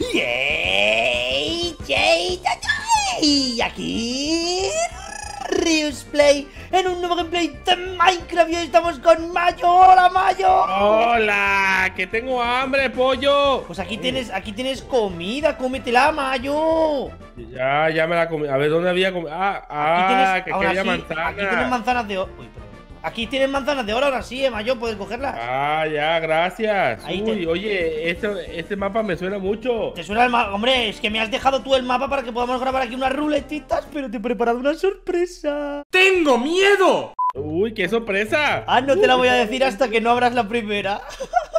¡Yay! ¡Yay! ¡Yay! Aquí Rius Play en un nuevo gameplay de Minecraft y hoy estamos con Mayo. ¡Hola, Mayo! ¡Hola! ¡Que tengo hambre, pollo! Pues aquí tienes, aquí tienes comida, cómetela, Mayo. Ya, ya me la comí. A ver, ¿dónde había comido? Ah, ah, que quería manzana. Aquí tienes manzanas de oro. Aquí tienes manzanas de oro, ahora sí, eh, Mayo, puedes cogerlas. Ah, ya, gracias. Uy, oye, este, este, mapa me suena mucho. ¿Te suena el mapa? Hombre, es que me has dejado tú el mapa para que podamos grabar aquí unas ruletitas, pero te he preparado una sorpresa. ¡Tengo miedo! Uy, qué sorpresa. Ah, no te la voy a decir hasta que no abras la primera.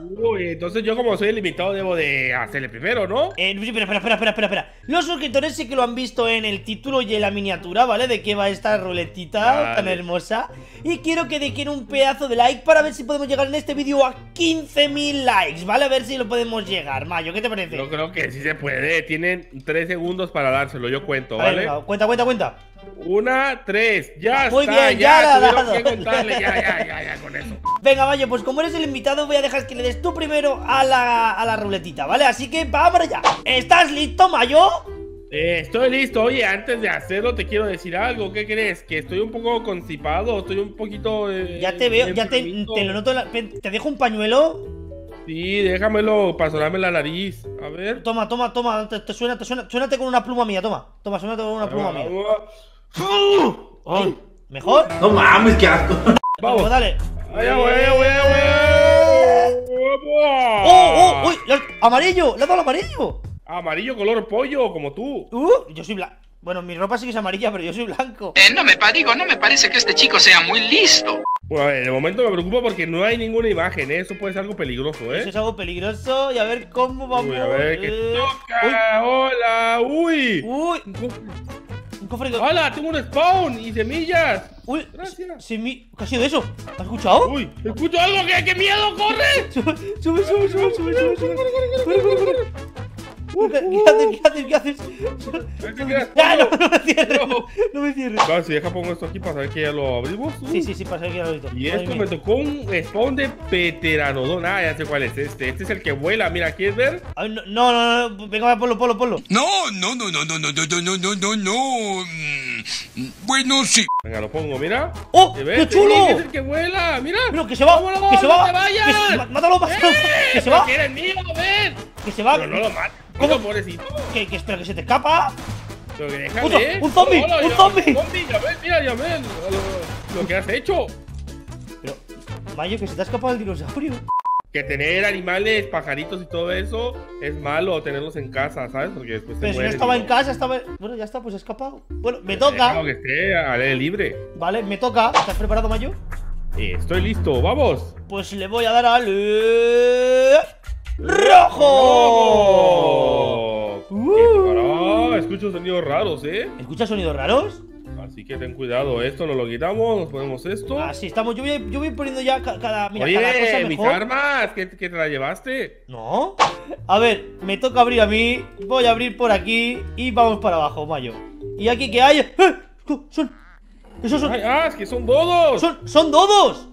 Uy, entonces yo como soy el invitado debo de hacerle primero, ¿no? Eh, espera, espera, espera, espera, espera, Los suscriptores sí que lo han visto en el título y en la miniatura, ¿vale? De qué va esta ruletita tan hermosa Y quiero que dejen un pedazo de like para ver si podemos llegar en este vídeo a 15.000 likes, ¿vale? A ver si lo podemos llegar, Mayo, ¿qué te parece? Yo creo que sí se puede, tienen 3 segundos para dárselo, yo cuento, ¿vale? cuenta, cuenta, cuenta una, tres, ya Muy está, bien, ya, ya la dado. Que contarle, ya, ya, ya, ya, con eso. Venga, Mayo, pues como eres el invitado voy a dejar que le des tú primero a la, a la ruletita, ¿vale? Así que vamos allá ¿Estás listo, Mayo? Eh, estoy listo, oye, antes de hacerlo te quiero decir algo, ¿qué crees? Que estoy un poco constipado, estoy un poquito... Eh, ya te veo, ya te, te, lo noto, te dejo un pañuelo Sí, déjamelo para sonarme la nariz, a ver Toma, toma, toma, te, suena, te suena, suénate con una pluma mía, toma Toma, suénate con una pluma mía Ay, ¿Mejor? No mames, qué asco. Vamos, pues dale. Allá voy, allá voy, ¡Oh, oh! ¡Uy! ¡Amarillo! ¡Le ha dado amarillo! Amarillo color pollo, como tú. Uh, yo soy blanco. Bueno, mi ropa sí que es amarilla, pero yo soy blanco. Eh, no me digo, no me parece que este chico sea muy listo. Bueno, a ver, de momento me preocupa porque no hay ninguna imagen, ¿eh? Eso puede ser algo peligroso, ¿eh? Eso es algo peligroso y a ver cómo vamos. Uy, a ver, ¿qué eh, toca? ¡Hola! ¡Uy! ¡Uy! cofre ¡Hala! ¡Tengo un spawn y semillas! ¡Uy! Gracias. Semi... ¿Qué ha sido eso? ¿Has escuchado? ¡Uy! ¡Escucho algo! ¡Qué, qué miedo! ¡Corre! ¡Sube, sube, sube, sube! sube, sube, sube. ¡Corre, corre, ¿Qué haces? ¿Qué haces? ¿Qué haces? ¡Ya, no, no me cierres! No, me cierres. Claro, si deja pongo esto aquí para saber que ya lo abrimos. Sí, sí, sí, para saber que ya lo abrimos. Y esto me tocó un spawn de Pteranodon. Ah, ya sé cuál es este. Este es el que vuela. Mira, ¿quieres ver? no, no, no, Venga, ponlo, ponlo, ponlo. No, no, no, no, no, no, no, no, no, no, no. Bueno, sí. Venga, lo pongo, mira. ¡Oh! ¡Qué chulo! Es el que vuela, mira. Pero que se va, que se va. ¡Que ¡Mátalo! ¡Que se va! ¡Que eres mío, ven! ¡Que se va! Pero. ¿Cómo? pobrecito? ¿Qué, qué espera que se te escapa? Pero que. ¡Un, un zombie! Hola, ¡Un zombie! ¡Un zombie! Ya ves, mira, ya ves lo, lo, que has hecho. Pero, Mayo, que se te ha escapado el dinosaurio. Que tener animales, pajaritos y todo eso es malo tenerlos en casa, ¿sabes? Porque después Pero si no estaba en casa, estaba. Bueno, ya está, pues he escapado. Bueno, me toca. que esté al aire libre. Vale, me toca. ¿Estás preparado, Mayo? Eh, estoy listo, vamos. Pues le voy a dar al. ¡Rojo! Escucho sonidos raros, ¿eh? ¿Escuchas sonidos raros? Así que ten cuidado, esto no lo quitamos, nos ponemos esto. Ah, sí, estamos. Yo voy, yo voy poniendo ya cada. Mira, Oye, cada cosa mis armas, ¿qué, ¿qué, te la llevaste? No. A ver, me toca abrir a mí. Voy a abrir por aquí y vamos para abajo, Mayo. ¿Y aquí qué hay? ¡Eh! Son. Esos son. ah, es que son dodos. Son, son dodos.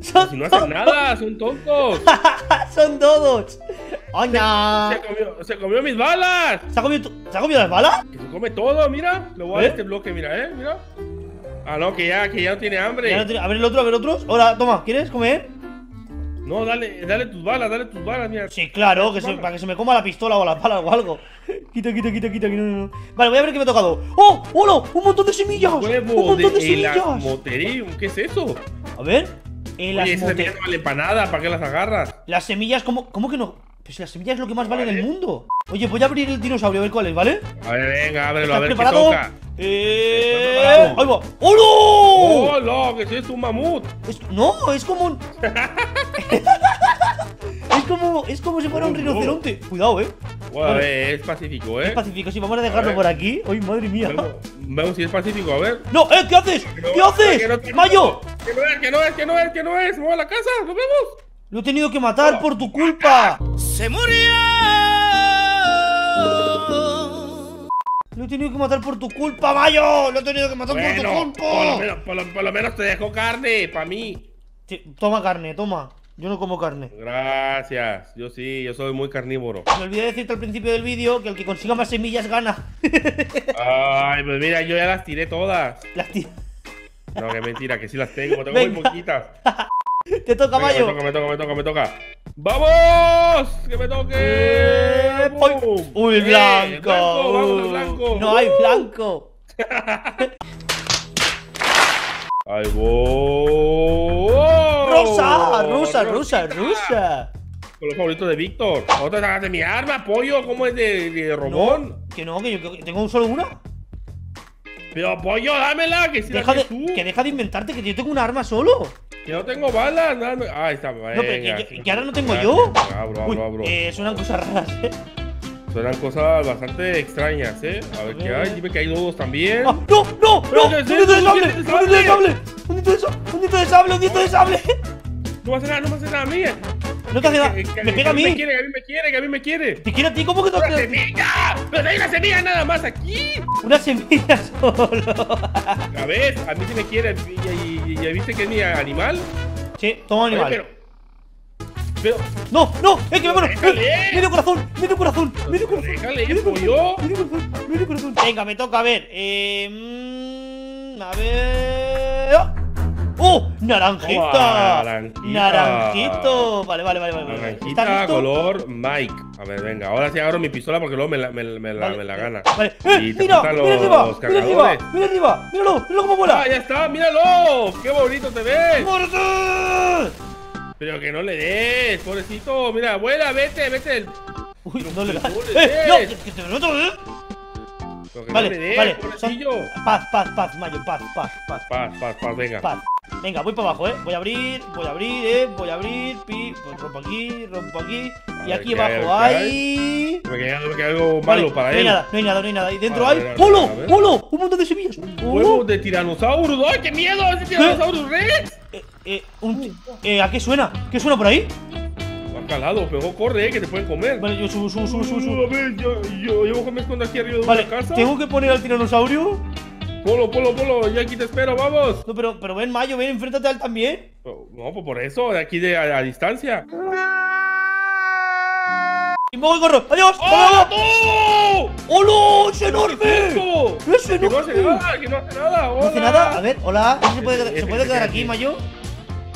Son si no hacen nada, son tontos. son todos. ¡Oña! Se, comió, se comió mis balas. ¿Se ha comido, ¿Se ha comido las balas? Que se come todo, mira. Lo voy a ¿Eh? este bloque, mira, eh, mira. Ah, no, que ya, que ya no tiene hambre. A ver el otro, a ver otros. Ahora, toma, ¿quieres comer? No, dale, dale tus balas, dale tus balas, mira. Sí, claro, que para que se me coma la pistola o la bala o algo. Quita, quita, quita, quita, no, no, no. Vale, voy a ver qué me ha tocado. ¡Oh! ¡Hola! ¡Un montón de semillas! ¡Un montón de, semillas! ¿Qué es eso? A ver. Eh, las Oye, esas semillas no valen para nada, ¿para qué las agarras? Las semillas, ¿cómo, cómo que no? Pues las semillas es lo que más vale en el mundo. Oye, voy a abrir el dinosaurio a ver cuál es, ¿vale? A ver, venga, ábrelo, a ver preparado? qué toca. Eh... ¡Ahí va! ¡Hola! ¡Hola! ¿Qué es un mamut? No, es como un... es como... Es como si fuera un rinoceronte. Cuidado, eh. Bueno, es pacífico, ¿eh? Es pacífico, sí, vamos a dejarlo por aquí. ¡Ay, madre mía! Vemos, si es pacífico, a ver. ¡No! ¡Eh! ¿Qué haces? ¿Qué haces? ¡Mayo! Que no es, que no es, que no es, que no es. ¡Mueve a la casa! ¡Nos vemos! Lo he tenido que matar por tu culpa. ¡Se murió! Lo he tenido que matar por tu culpa, Mayo. Lo he tenido que matar por tu culpa. Por lo, menos, por, lo, menos, te dejo carne, para mí. toma carne, toma. Yo no como carne. Gracias. Yo sí, yo soy muy carnívoro. Me olvidé decirte al principio del vídeo que el que consiga más semillas gana. Ay, pues mira, yo ya las tiré todas. Las ti- No, que mentira, que sí las tengo. Tengo muy poquitas. Te toca, Venga, me Mayo. toca, me toca, me toca, me toca. ¡Vamos! ¡Que me toque! Eh. ¡Bum! Uy, Eh, blanco. ¡Vamos, el Uh, blanco! No hay ¡Uh! blanco. ¡Ahí voy! Rosa, rusa, rusa, rusa. Con los favoritos de Víctor. ¿Otra sagas de mi arma, pollo? ¿Cómo es de, de Robón? No, que no, que yo que tengo solo una. Pero pollo, dámela, que si la de, tienes tú. que deja de inventarte que yo tengo un arma solo. Que no tengo balas, nada. me- Ah, ahí está, venga. pero que- que- que ahora no tengo Gracias. yo. Abro, Uy, abro, abro. eh, suenan cosas raras, eh. Suenan cosas bastante extrañas, ¿eh? A ver qué hay. Dime que hay nudos también. Ah, ¡No, no, no! ¿qué ¡Un dito de sable! ¿Qué es ¡Un dito de sable? ¡Un dito de sable! ¡Un dito de sable! ¡Un dito de sable! No me hace nada, no me hace nada a mí. No te hace nada. Me pega a mí. Me quiere, a mí me quiere, que a mí me quiere. ¿Te quiere a ti? ¿Cómo que te ¡Una semilla! ¡Pero hay una semilla nada más aquí! Una semilla solo. A ver, a mí sí me quiere. ¿Y, ya viste que es mi animal? Sí, toma Oye, animal. pero. Pero. No, no, es que me muero. Déjale. Medio corazón, medio corazón, medio corazón. Déjale, medio pollo. medio corazón, medio corazón. Venga, me toca a ver. Eh, mm, a ver. ¡Oh! ¡Naranjita! Toma, naranjita. ¡Naranjito! Vale, vale, vale, vale. vale. ¿Estás Naranjita listo? color Mike. A ver, venga, ahora sí agarro mi pistola porque luego me la, me, me la, Vale, me la gana. Vale. ¡Eh! ¡Mira! ¡Mira arriba! ¡Mira arriba! ¡Mira arriba! ¡Míralo! ¡Míralo cómo mola! ¡Ah, ya está! ¡Míralo! ¡Qué bonito te ves! ¡Muerte! Pero que no le des, pobrecito. Mira, vuela, vete, vete. Uy, no le das. no le ¡Eh! ¡No! ¡Que te noto, eh! Vale, no le des, vale. pobrecillo. Paz, paz, paz, Mayo, paz, paz, paz. Paz, paz, paz, venga. Paz. Venga, voy para abajo, eh. Voy a abrir, voy a abrir, eh. Voy a abrir, pi, pues rompo aquí, rompo aquí. Y aquí abajo ¿Qué hay. Me queda, algo Vale, malo para no hay él. nada, no hay nada, no hay nada. Y dentro hay. ver. ¡Polo! Un montón de semillas. Huevos de tiranosaurus. ¡Ay, qué miedo! ¡Ese tiranosaurus rex! Eh, eh, un- eh, ¿A qué suena? ¿Qué suena por ahí? Calado, pero corre, eh, que te pueden comer. Vale, yo subo, subo, subo, subo. A ver, yo, yo, yo me escondo aquí arriba de Vale, una casa. tengo que poner al tiranosaurio. Polo, polo, polo, yo aquí te espero, vamos. No, pero, pero ven, Mayo, ven, enfréntate a él también. No, pues por eso, de aquí de a, a distancia. Y me voy, corro. ¡Adiós! ¡Oh, ¡Oh, tú! ¡Hola! ¡Es enorme! ¡Esto! ¡Es Que no hace enorme! nada, que no hace nada. ¿No hace hola. nada? A ver, hola. ¿Se puede, ¿se puede quedar que aquí. Mayo?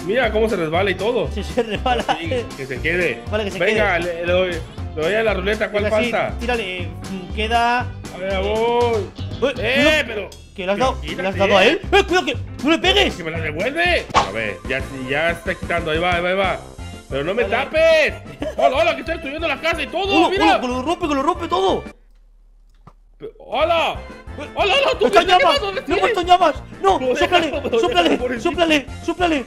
Mira cómo se resbala y todo. Si se resbala. Sí, que se quede. Vale, que se Venga, Le, le doy, le doy a la ruleta, ¿cuál Venga, sí, falta? tírale. Mm, Queda. A ver, voy. ¡Eh! ¡Eh, cuidado, pero! ¿Que le has dado, le has dado a eh. él? ¡Eh, cuidado que! ¡No le pegues! ¡Que me la devuelve! A ver, ya, ya está quitando, ahí va, ahí va, ahí va. ¡Pero no me tapes! ¡Hola, hola, que estoy destruyendo la casa y todo! ¡Hola, ¡Mira! hola, que lo rompe, que lo rompe todo! ¡Hola! ¡Hola, hola! ¿Tú ¡Está en qué estás llamas! ¡Le he llamas! ¡No! No, ¡Sóplale! ¡Sóplale! ¡Sóplale! ¡Sóplale!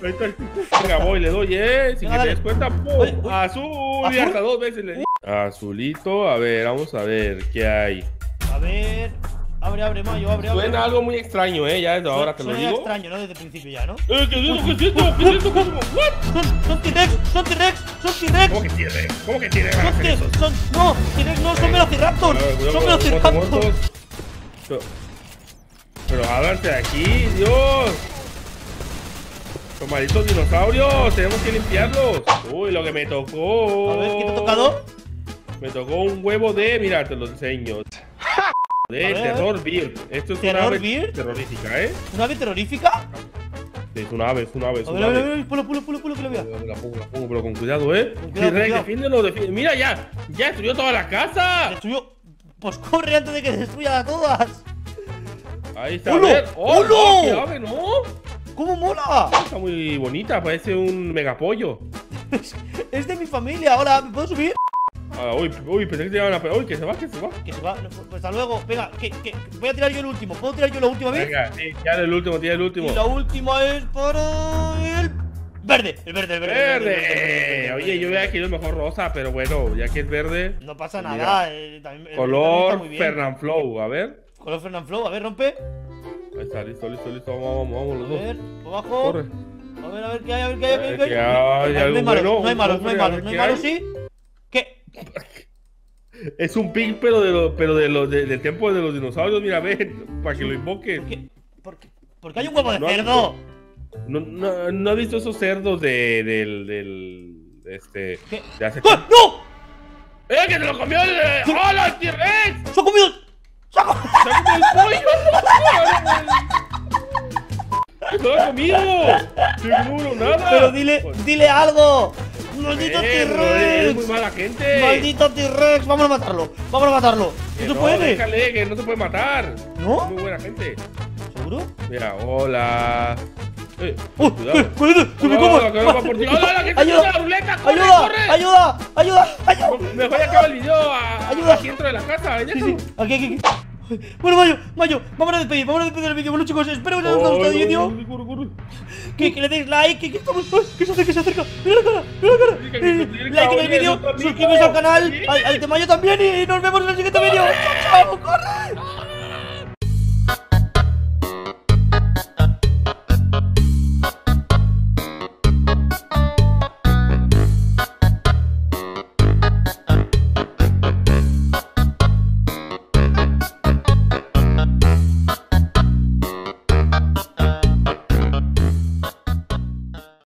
Venga, voy, le doy, eh. Sin Venga, que te des cuenta, ¡pum! Oye, oye. Azul, y ¿Azul? hasta dos veces le di. Azulito, a ver, vamos a ver qué hay. A ver. Abre, abre, Mayo, abre, abre. Suena algo muy extraño, eh. Ya desde ahora te lo Suena digo. extraño, ¿no? Desde el principio ya, ¿no? Eh, ¿qué es esto? ¿Qué es esto? ¿Qué es esto? ¿Qué es esto? ¿What? ¡Son, son T-Rex! ¡Son T-Rex! ¡Son T-Rex! ¿Cómo que tiene? ¿Cómo que a ¡Son son, ¡No! ¡T-Rex no! ¡Son Velociraptor! A ver, cuidado ¡Son con los Velociraptor! muertos. Pero, pero háganse de aquí, Dios. Los malditos dinosaurios, tenemos que limpiarlos. Uy, lo que me tocó. A ver, ¿qué te ha tocado? Me tocó un huevo de, mira, te lo enseño. De terror beard. Esto es ¿Terror una ave terrorífica, ¿eh? ¿Una ave terrorífica? Sí, es una ave, es una ave, es A ver, una a ver, a ver, pulo, pulo, pulo, pulo, que lo vea. La pongo, la pongo, pero con cuidado, ¿eh? Con Sí, cuidado, con Rex, cuidado. defiéndelo, defiéndelo. Mira ya, ya destruyó toda la casa. Destruyó. Pues corre antes de que destruya a todas. Ahí está, ver. ¡Oh, ¡Hola! no! ¡Qué ave, no! ¿Cómo mola? Está muy bonita, parece un megapollo. Es de mi familia. Hola, ¿me puedo subir? Ah, uy, uy, pensé que te iban a. Uy, que se va, que se va. Que se va. no, Pues hasta luego. Venga, que, que voy a tirar yo el último. ¿Puedo tirar yo la última vez? Venga, sí, ya el último, tira el último. Y la última es para el verde. El verde, el verde. verde, el verde, el Verde. verde, Oye, yo hubiera querido mejor rosa, pero bueno, ya que es verde. No pasa Mira. nada. eh, el también Color. Fernanflow, a ver. Color Fernand Flow. A ver, rompe. Ahí está, listo, listo, listo. Vamos, vamos, vamos A los dos. ver, abajo. Corre. A ver, a ver qué hay, a ver qué hay, a ver qué hay. No hay malos, no hay malos, no hay a malos, no hay malos, sí. Es un pig, pero de lo, pero de los de- del tiempo de los dinosaurios, mira, ven, para que lo invoques. ¿Por qué? ¿Por qué hay un huevo de No, cerdo? ¿No, no, no has visto esos cerdos de, del, del, este, ¿Qué? de hace ¡Ah! ¡No! ¡Eh, que se lo comió el... ¡Hola, el T-Rex! ¡Se ha comido! ¡Se ha comido! ¡Se ha comido el pollo! ¡Se lo ha comido! ¡Seguro, nada! Pero dile, Pues, dile algo. ¡Maldito Eres muy T-Rex! mala gente. ¡Maldito T-Rex! Vamos a matarlo. Vamos a matarlo. Que ¿No se no, puede? Déjale, que no se puede matar. ¿No? Es muy buena gente. ¿Seguro? Mira, hola. Eh, ¡Oh! cuidado. eh, ¡Cuidado! ¡Que me te ¡Ayuda! ruleta! ¡Corre, ¡Ayuda! corre! ¡Ayuda! ¡Ayuda! ¡Ayuda! Mejor ya acaba el video a, Ayuda. aquí dentro de la casa, ¿eh? Sí, sí, aquí, aquí, aquí. Bueno, Mayo, Mayo, vamos a despedir, vamos a despedir el vídeo. Bueno, chicos, espero que os haya gustado este vídeo. Que, que le deis like, que, estamos. ¡Ay, que se acerca, que se acerca! ¡Mira la cara! ¡Mira la cara! Eh, like en el vídeo, suscribiros al canal, al, al de Mayo también y nos vemos en el siguiente vídeo. ¡Chao, chao! ¡Corre!